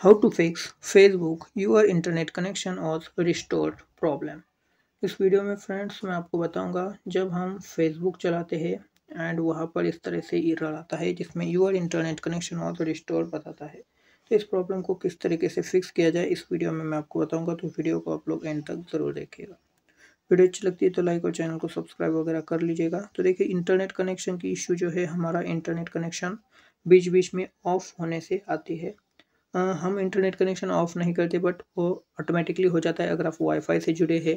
How to fix Facebook your internet connection और restore problem इस video में friends मैं आपको बताऊँगा जब हम फेसबुक चलाते हैं एंड वहाँ पर इस तरह से ईरर आता है जिसमें यूर इंटरनेट कनेक्शन और रिस्टोर बताता है। तो इस प्रॉब्लम को किस तरीके से फिक्स किया जाए, इस वीडियो में मैं आपको बताऊँगा तो वीडियो को आप लोग एंड तक ज़रूर देखिएगा। वीडियो अच्छी लगती है तो लाइक और चैनल को सब्सक्राइब वगैरह कर लीजिएगा। तो देखिए इंटरनेट कनेक्शन की इशू जो है, हमारा इंटरनेट कनेक्शन बीच बीच में ऑफ़ होने से आती है। हम इंटरनेट कनेक्शन ऑफ़ नहीं करते बट वो ऑटोमेटिकली हो जाता है। अगर आप वाईफाई से जुड़े हैं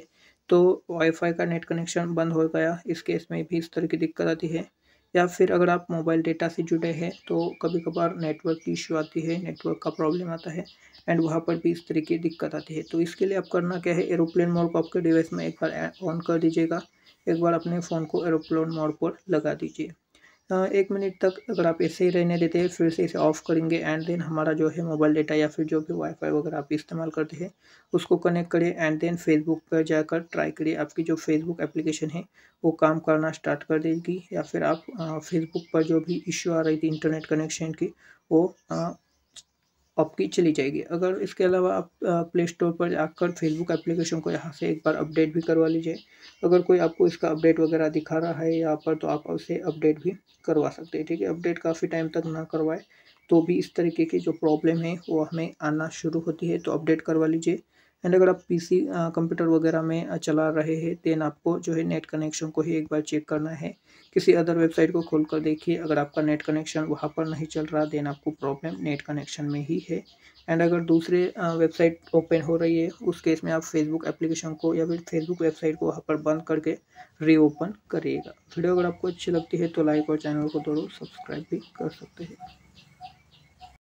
तो वाईफाई का नेट कनेक्शन बंद हो गया। इस केस में भी इस तरह की दिक्कत आती है। या फिर अगर आप मोबाइल डेटा से जुड़े हैं तो कभी कभार नेटवर्क की इशू आती है नेटवर्क का प्रॉब्लम आता है एंड वहाँ पर भी इस तरह की दिक्कत आती है। तो इसके लिए आप करना क्या है? एरोप्लेन मोड को आपके डिवाइस में एक बार ऑन कर दीजिएगा। एक बार अपने फ़ोन को एरोप्लेन मोड पर लगा दीजिए। एक मिनट तक अगर आप ऐसे ही रहने देते हैं, फिर से इसे ऑफ़ करेंगे एंड देन हमारा जो है मोबाइल डेटा या फिर जो भी वाईफाई वगैरह आप इस्तेमाल करते हैं, उसको कनेक्ट करिए एंड देन फेसबुक पर जाकर ट्राई करिए आपकी जो फेसबुक एप्लीकेशन है, वो काम करना स्टार्ट कर देगी या फिर आप फेसबुक पर जो भी इश्यू आ रही थी इंटरनेट कनेक्शन की, वो आपकी चली जाएगी। अगर इसके अलावा आप प्ले स्टोर पर जाकर फेसबुक एप्लीकेशन को यहाँ से एक बार अपडेट भी करवा लीजिए। अगर कोई आपको इसका अपडेट वगैरह दिखा रहा है यहाँ पर तो आप उसे अपडेट भी करवा सकते हैं, ठीक है? अपडेट काफ़ी टाइम तक ना करवाए तो भी इस तरीके की जो प्रॉब्लम है, वो हमें आना शुरू होती है तो अपडेट करवा लीजिए। एंड अगर आप पीसी कंप्यूटर वगैरह में चला रहे हैं देन आपको जो है नेट कनेक्शन को ही एक बार चेक करना है। किसी अदर वेबसाइट को खोल कर देखिए, अगर आपका नेट कनेक्शन वहाँ पर नहीं चल रहा देन आपको प्रॉब्लम नेट कनेक्शन में ही है। एंड अगर दूसरे वेबसाइट ओपन हो रही है, उस केस में आप फेसबुक एप्लीकेशन को या फिर फेसबुक वेबसाइट को वहाँ पर बंद करके रीओपन करिएगा। वीडियो अगर आपको अच्छी लगती है तो लाइक और चैनल को ज़रूर सब्सक्राइब भी कर सकते हैं।